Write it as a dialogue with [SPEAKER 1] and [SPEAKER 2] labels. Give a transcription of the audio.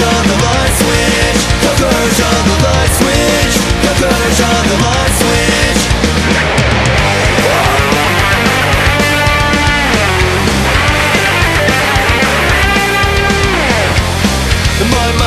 [SPEAKER 1] curves the light switch The curves on the light switch The curves on the light switch. My